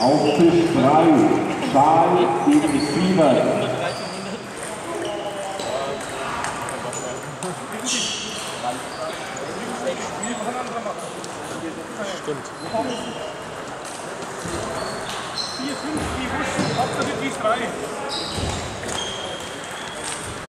Auf Tisch 3, Schal gegen Siebert. Stimmt. 4, 5, 4, 5.